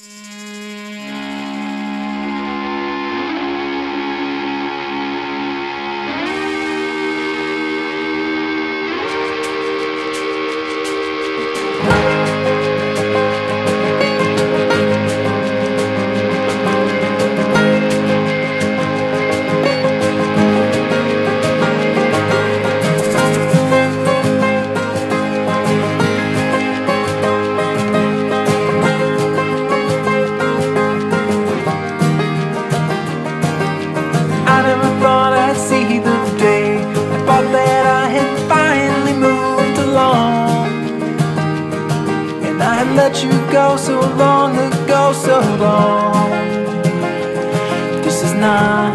I finally moved along. And I had let you go so long ago, so long. This is not,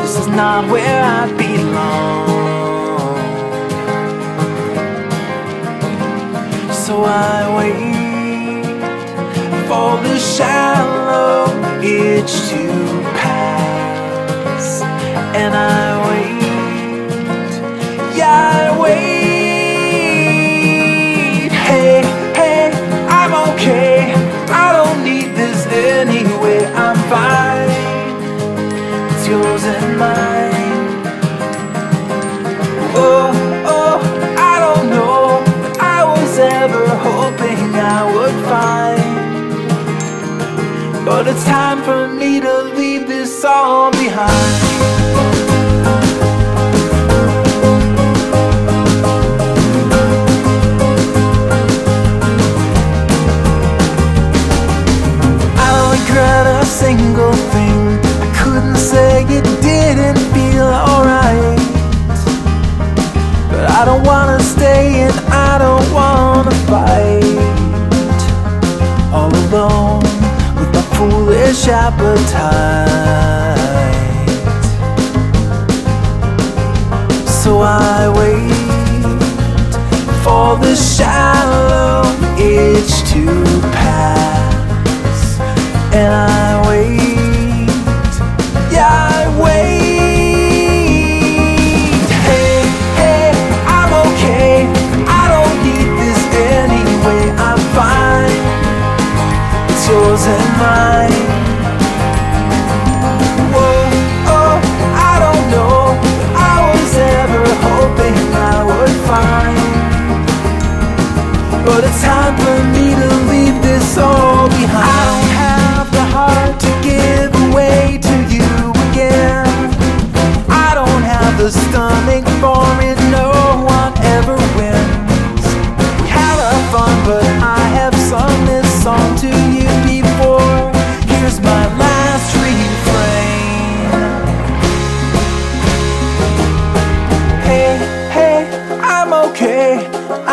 this is not where I belong. So I wait for the shallow itch to pass. And I wait. Hey, hey, I'm okay. I don't need this anyway. I'm fine. It's yours and mine. Oh, oh, I don't know I was ever hoping I would find. But it's time for me to leave this all behind. Appetite. So I wait for the shallow itch to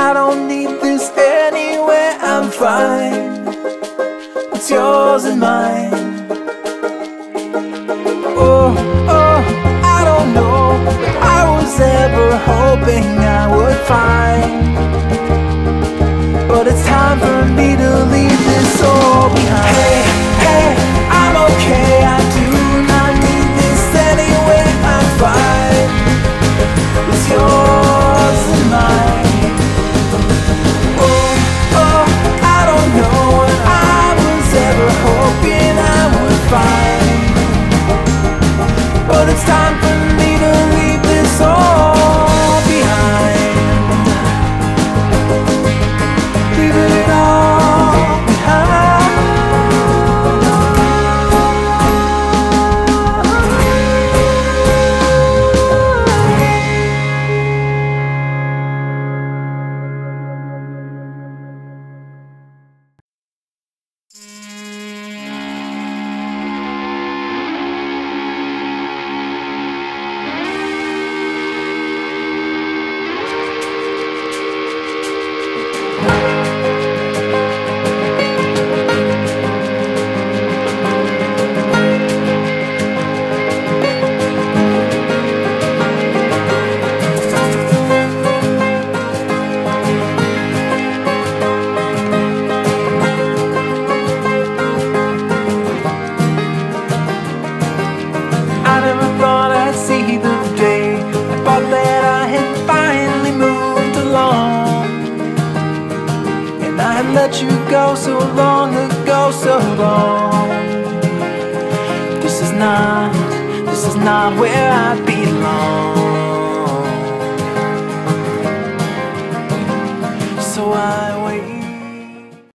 I don't need this anywhere, I'm fine. It's yours and mine. Oh, oh, I don't know what I was ever hoping I would find. But it's time for me let you go so long ago, so long. This is not, this is not where I belong. So I wait.